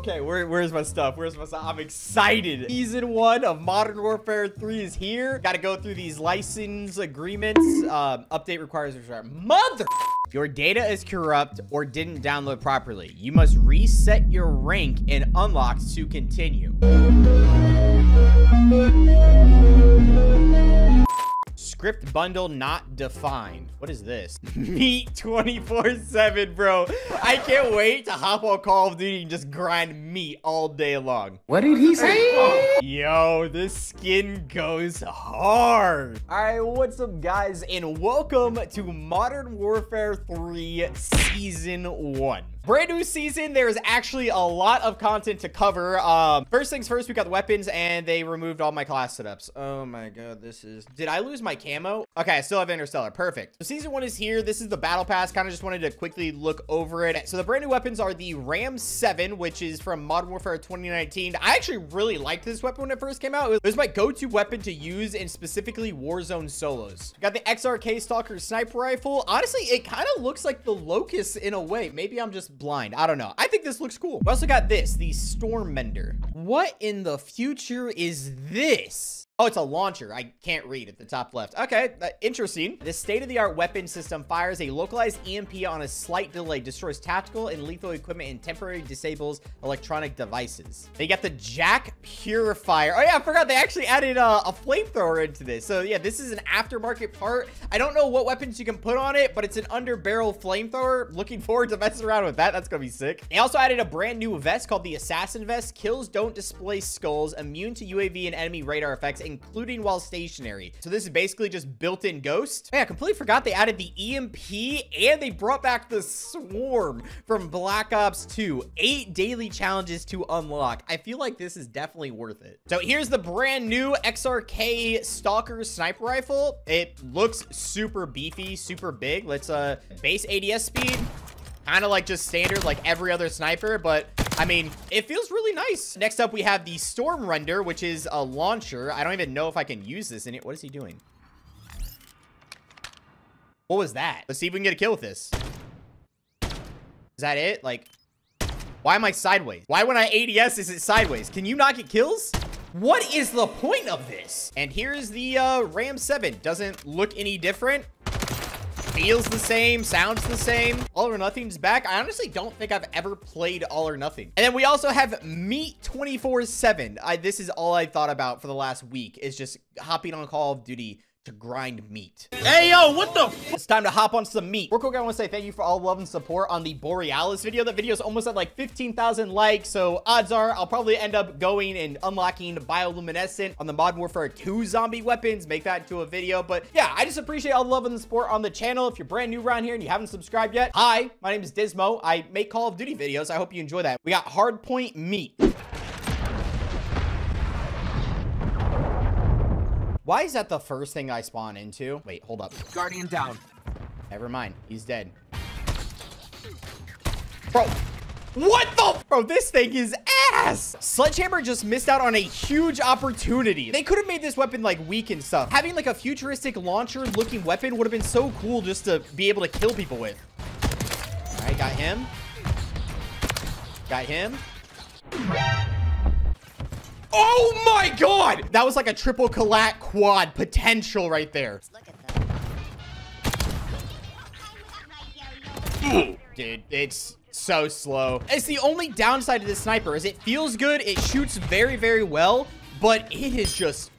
Okay, where, where's my stuff? Where's my stuff? I'm excited. Season one of Modern Warfare 3 is here. Got to go through these license agreements. Um, update requires a mother. Your data is corrupt or didn't download properly. You must reset your rank and unlock to continue. Script bundle not defined. What is this? Meat 24-7, bro. I can't wait to hop on Call of Duty and just grind meat all day long. What did he say? Yo, this skin goes hard. All right, what's up, guys? And welcome to Modern Warfare 3 Season 1. Brand new season. There's actually a lot of content to cover. Um, first things first, we got the weapons, and they removed all my class setups. Oh my god, this is... Did I lose my camo? Okay, I still have Interstellar. Perfect. So season one is here. This is the battle pass. Kind of just wanted to quickly look over it. So the brand new weapons are the Ram 7, which is from Modern Warfare 2019. I actually really liked this weapon when it first came out. It was my go-to weapon to use in specifically Warzone solos. Got the XRK Stalker Sniper Rifle. Honestly, it kind of looks like the Locust in a way. Maybe I'm just blind. I don't know. I think this looks cool. We also got this, the Stormender. What in the future is this? Oh, it's a launcher. I can't read at the top left. Okay, uh, interesting. This state-of-the-art weapon system fires a localized EMP on a slight delay, destroys tactical and lethal equipment, and temporarily disables electronic devices. They got the JAK Purifier. Oh yeah, I forgot they actually added uh, a flamethrower into this. So yeah, this is an aftermarket part. I don't know what weapons you can put on it, but it's an under-barrel flamethrower. Looking forward to messing around with that. That's gonna be sick. They also added a brand new vest called the Assassin Vest. Kills don't display skulls, immune to UAV and enemy radar effects, including while stationary. So this is basically just built-in ghost. Oh, yeah, I completely forgot they added the EMP and they brought back the swarm from Black Ops 2. Eight daily challenges to unlock. I feel like this is definitely worth it. So here's the brand new XRK Stalker Sniper Rifle. It looks super beefy, super big. Let's uh base ADS speed kind of like just standard like every other sniper but I mean, it feels really nice. Next up, we have the Storm Render, which is a launcher. I don't even know if I can use this in it. What is he doing? What was that? Let's see if we can get a kill with this. Is that it? Like, why am I sideways? Why when I ADS is it sideways? Can you not get kills? What is the point of this? And here's the uh, Ram 7. Doesn't look any different feels the same, sounds the same. All or Nothing's back. I honestly don't think I've ever played All or Nothing. And then we also have Meat 24-7. This is all I thought about for the last week is just hopping on Call of Duty to grind meat. Hey, yo, what the? It's time to hop on some meat. Real quick, I want to say thank you for all the love and support on the Borealis video. That video is almost at like 15,000 likes, so odds are I'll probably end up going and unlocking bioluminescent on the Modern Warfare 2 zombie weapons, make that into a video. But yeah, I just appreciate all the love and the support on the channel. If you're brand new around here and you haven't subscribed yet, hi, my name is Dysmo. I make Call of Duty videos. I hope you enjoy that. We got Hardpoint Meat. Why is that the first thing I spawn into? Wait, hold up. Guardian down. Never mind. He's dead. Bro, what the? Bro, this thing is ass. Sledgehammer just missed out on a huge opportunity. They could have made this weapon like weak and stuff. Having like a futuristic launcher looking weapon would have been so cool just to be able to kill people with. All right, got him. Got him. Oh my god! That was like a triple collat quad potential right there. Dude, it's so slow. It's the only downside to this sniper is it feels good, it shoots very, very well, but it is just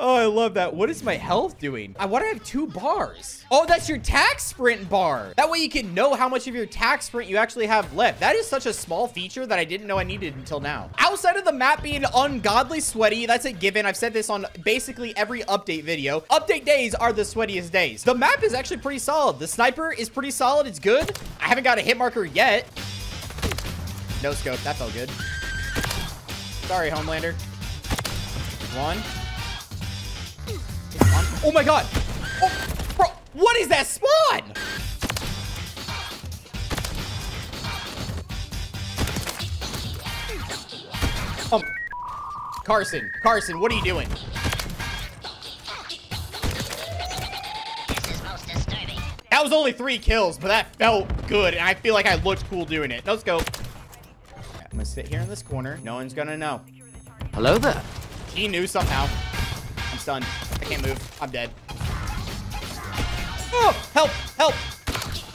Oh, I love that. What is my health doing? I want to have two bars. Oh, that's your tac sprint bar. That way you can know how much of your tac sprint you actually have left. That is such a small feature that I didn't know I needed until now. Outside of the map being ungodly sweaty, that's a given. I've said this on basically every update video. Update days are the sweatiest days. The map is actually pretty solid. The sniper is pretty solid. It's good. I haven't got a hit marker yet. No scope. That felt good. Sorry, Homelander. One. Oh my god. Oh, bro, what is that spawn? Um, Carson, Carson, what are you doing? That was only three kills, but that felt good. And I feel like I looked cool doing it. Let's go. I'm gonna sit here in this corner. No one's gonna know. Hello there. He knew somehow. I'm stunned. Can't move. I'm dead. Oh, help, help.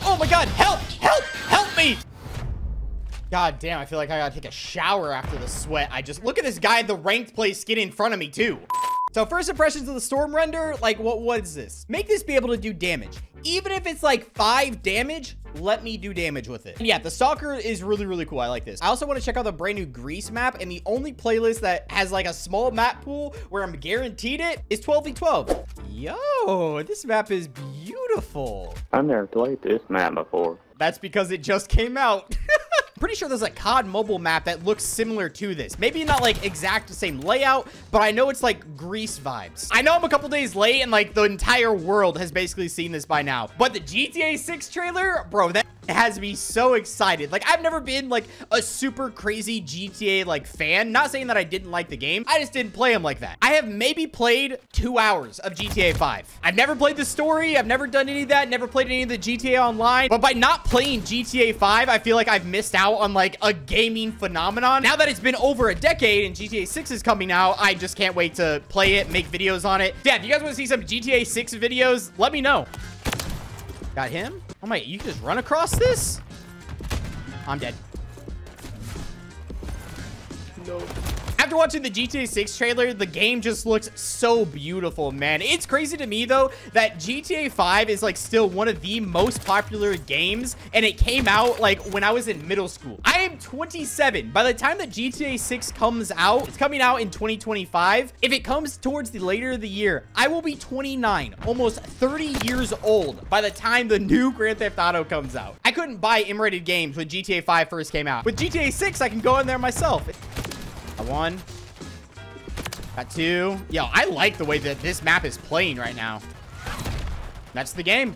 Oh my God, help, help, help me. God damn, I feel like I gotta take a shower after the sweat. I just, look at this guy, the ranked play skin in front of me too. So first impressions of the storm render, like what was this? Make this be able to do damage. Even if it's like five damage, let me do damage with it. And yeah, the stalker is really, really cool. I like this. I also want to check out the brand new Greece map and the only playlist that has like a small map pool where I'm guaranteed it is 12v12. Yo, this map is beautiful. I've never played this map before. That's because it just came out. pretty sure there's a COD mobile map that looks similar to this. Maybe not like exact same layout, but I know it's like Greece vibes. I know I'm a couple days late and like the entire world has basically seen this by now. But the GTA 6 trailer, bro, that has me so excited. Like I've never been like a super crazy GTA like fan. Not saying that I didn't like the game. I just didn't play them like that. I have maybe played two hours of GTA 5. I've never played the story. I've never done any of that. Never played any of the GTA online. But by not playing GTA 5, I feel like I've missed out on like a gaming phenomenon. Now that it's been over a decade and GTA 6 is coming out, I just can't wait to play it, make videos on it. Yeah, if you guys want to see some GTA 6 videos, let me know. Got him? Oh my, you can just run across this? I'm dead. No. After watching the GTA 6 trailer, the game just looks so beautiful, man. It's crazy to me, though, that GTA 5 is, like, still one of the most popular games, and it came out, like, when I was in middle school. I am 27. By the time that GTA 6 comes out, it's coming out in 2025. If it comes towards the later of the year, I will be 29, almost 30 years old by the time the new Grand Theft Auto comes out. I couldn't buy M-rated games when GTA 5 first came out. With GTA 6, I can go in there myself. Got one. Got two. Yo, I like the way that this map is playing right now. That's the game.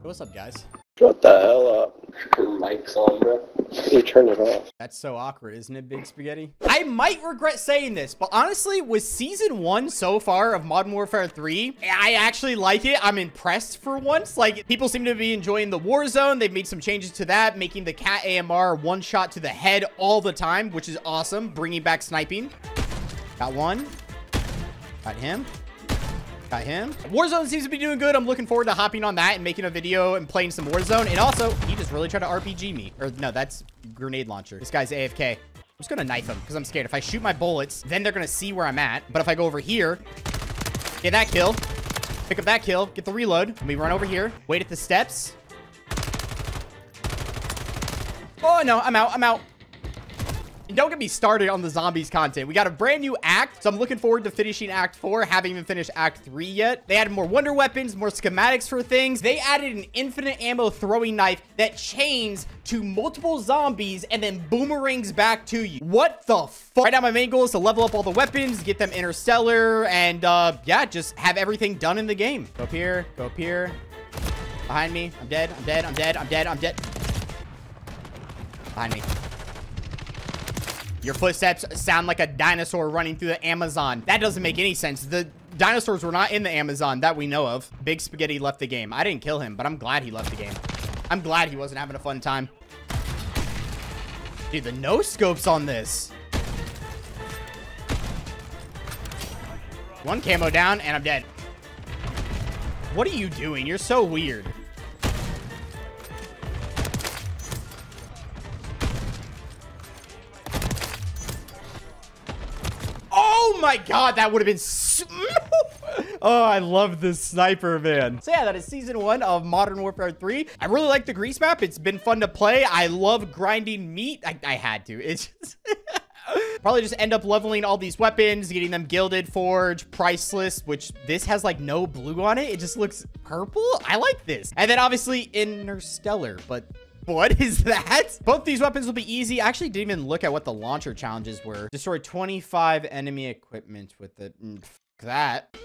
What's up, guys? Shut the hell up. Mic's on, bro. You turn it off. That's so awkward, isn't it, Big Spaghetti? I might regret saying this, but honestly, with season one so far of Modern Warfare 3, I actually like it. I'm impressed for once. Like, people seem to be enjoying the Warzone. They've made some changes to that, making the Katt AMR one shot to the head all the time, which is awesome. Bringing back sniping. Got one. Got him. Got him. Warzone seems to be doing good. I'm looking forward to hopping on that and making a video and playing some Warzone. And also, he just really tried to RPG me. Or no, that's grenade launcher. This guy's AFK. I'm just gonna knife him because I'm scared. If I shoot my bullets, then they're gonna see where I'm at. But if I go over here, get that kill, pick up that kill, get the reload. Let me run over here, wait at the steps. Oh no, I'm out, I'm out. Don't get me started on the zombies content. We got a brand new act, so I'm looking forward to finishing Act 4. Haven't even finished Act 3 yet. They added more wonder weapons, more schematics for things. They added an infinite ammo throwing knife that chains to multiple zombies and then boomerangs back to you. What the fuck? Right now, my main goal is to level up all the weapons, get them interstellar, and uh, yeah, just have everything done in the game. Go up here, go up here. Behind me. I'm dead, I'm dead, I'm dead, I'm dead, I'm dead. Behind me. Your footsteps sound like a dinosaur running through the Amazon. That doesn't make any sense. The dinosaurs were not in the Amazon that we know of. Big Spaghetti left the game. I didn't kill him, but I'm glad he left the game. I'm glad he wasn't having a fun time. Dude, the no scopes on this. One camo down, and I'm dead. What are you doing? You're so weird. My god, that would have been Oh, I love this sniper, man. So yeah, that is season one of Modern Warfare 3. I really like the Greece map. It's been fun to play. I love grinding meat. I, I had to. It's just... Probably just end up leveling all these weapons, getting them gilded, forge, priceless, which this has like no blue on it. It just looks purple. I like this. And then obviously interstellar, but what is that? Both these weapons will be easy. I actually didn't even look at what the launcher challenges were. Destroy 25 enemy equipment with the... Mm, that.